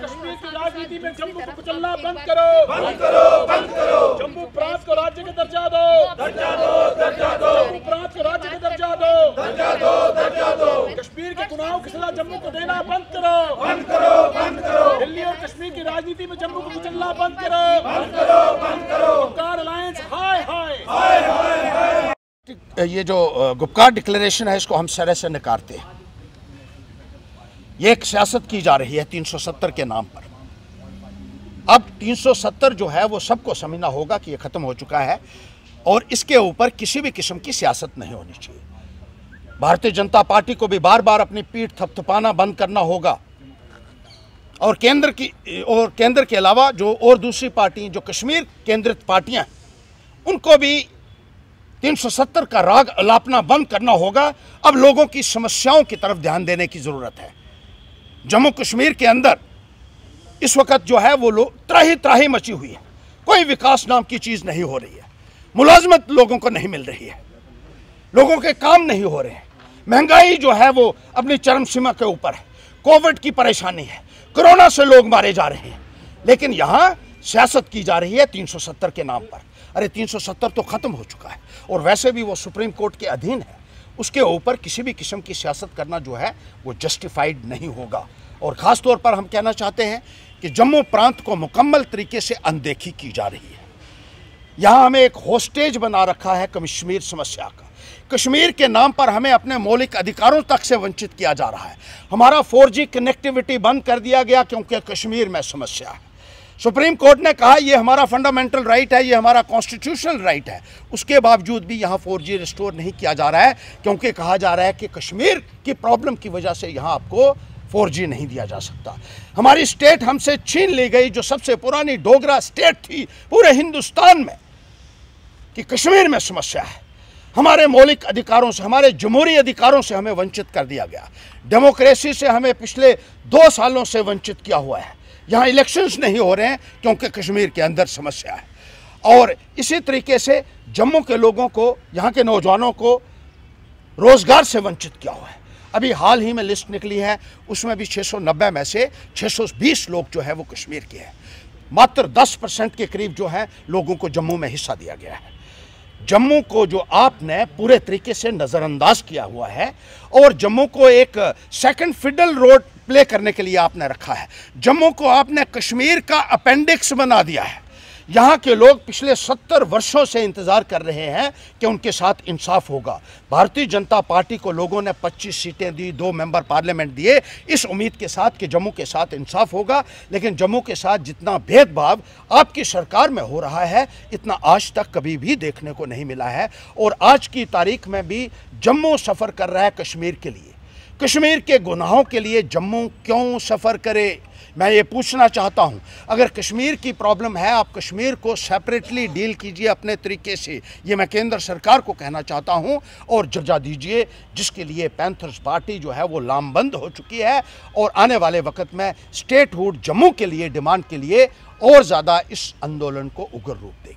कश्मीर की राजनीति में जम्मू को कुचलना बंद करो। बंद करो बंद करो। जम्मू प्रांत को राज्य का दर्जा दो। दर्जा दो दर्जा दो। जम्मू प्रांत को राज्य का दर्जा दो। दर्जा दो दर्जा दो। कश्मीर के गुनाहों की सजा जम्मू को देना बंद करो। बंद करो बंद करो। दिल्ली और कश्मीर की राजनीति में जम्मू को कुचलना बंद करो। बंद करो बंद करो। कार अलायंस हाय हाय। ये जो गुप्कार डिक्लेरेशन है इसको हम सरे से नकारते हैं। ये एक सियासत की जा रही है 370 के नाम पर। अब 370 जो है वो सबको समझना होगा कि ये ख़त्म हो चुका है और इसके ऊपर किसी भी किस्म की सियासत नहीं होनी चाहिए। भारतीय जनता पार्टी को भी बार बार अपनी पीठ थपथपाना बंद करना होगा। और केंद्र की, और केंद्र के अलावा जो और दूसरी पार्टी, जो कश्मीर केंद्रित पार्टियाँ उनको भी 370 का राग अलापना बंद करना होगा। अब लोगों की समस्याओं की तरफ़ ध्यान देने की ज़रूरत है। जम्मू कश्मीर के अंदर इस वक्त जो है वो लोग त्राही त्राही मची हुई है। कोई विकास नाम की चीज़ नहीं हो रही है। मुलाजमत लोगों को नहीं मिल रही है। लोगों के काम नहीं हो रहे हैं। महँगाई जो है वो अपनी चरम सीमा के ऊपर है। कोविड की परेशानी है। कोरोना से लोग मारे जा रहे हैं। लेकिन यहाँ सियासत की जा रही है 370 के नाम पर। अरे 370 तो ख़त्म हो चुका है। और वैसे भी वो सुप्रीम कोर्ट के अधीन है। उसके ऊपर किसी भी किस्म की सियासत करना जो है, वो जस्टिफाइड नहीं होगा। और ख़ास तौर पर हम कहना चाहते हैं कि जम्मू प्रांत को मुकम्मल तरीके से अनदेखी की जा रही है। यहाँ हमें एक होस्टेज बना रखा है कश्मीर समस्या का। कश्मीर के नाम पर हमें अपने मौलिक अधिकारों तक से वंचित किया जा रहा है। हमारा 4G कनेक्टिविटी बंद कर दिया गया क्योंकि कश्मीर में समस्या है। सुप्रीम कोर्ट ने कहा, ये हमारा फंडामेंटल राइट है, ये हमारा कॉन्स्टिट्यूशनल राइट है. उसके बावजूद भी यहाँ फोर जी रिस्टोर नहीं किया जा रहा है, क्योंकि कहा जा रहा है कि कश्मीर की प्रॉब्लम की वजह से यहाँ आपको फोर जी नहीं दिया जा सकता। हमारी स्टेट हमसे छीन ली गई, जो सबसे पुरानी डोगरा स्टेट थी पूरे हिंदुस्तान में, कि कश्मीर में समस्या है। हमारे मौलिक अधिकारों से, हमारे जमहूरी अधिकारों से हमें वंचित कर दिया गया। डेमोक्रेसी से हमें पिछले दो सालों से वंचित किया हुआ है। यहाँ इलेक्शंस नहीं हो रहे हैं, क्योंकि कश्मीर के अंदर समस्या है। और इसी तरीके से जम्मू के लोगों को, यहाँ के नौजवानों को रोज़गार से वंचित किया हुआ है। अभी हाल ही में लिस्ट निकली है, उसमें भी 690 में से 620 लोग जो है वो कश्मीर के हैं। मात्र 10 परसेंट के करीब जो है, लोगों को जम्मू में हिस्सा दिया गया है। जम्मू को जो आपने पूरे तरीके से नज़रअंदाज किया हुआ है, और जम्मू को एक सेकंड फिडल रोड प्ले करने के लिए आपने रखा है। जम्मू को आपने कश्मीर का अपेंडिक्स बना दिया है। यहाँ के लोग पिछले सत्तर वर्षों से इंतज़ार कर रहे हैं कि उनके साथ इंसाफ होगा। भारतीय जनता पार्टी को लोगों ने 25 सीटें दी, दो मेंबर पार्लियामेंट दिए। इस उम्मीद के साथ कि जम्मू के साथ इंसाफ होगा। लेकिन जम्मू के साथ जितना भेदभाव आपकी सरकार में हो रहा है, इतना आज तक कभी भी देखने को नहीं मिला है। और आज की तारीख में भी जम्मू सफ़र कर रहा है कश्मीर के लिए। कश्मीर के गुनाहों के लिए जम्मू क्यों सफ़र करे? मैं ये पूछना चाहता हूँ, अगर कश्मीर की प्रॉब्लम है, आप कश्मीर को सेपरेटली डील कीजिए अपने तरीके से। ये मैं केंद्र सरकार को कहना चाहता हूँ, और जजा दीजिए, जिसके लिए पैंथर्स पार्टी जो है वो लामबंद हो चुकी है, और आने वाले वक्त में स्टेटहुड जम्मू के लिए डिमांड के लिए और ज़्यादा इस आंदोलन को उग्र रूप देगी।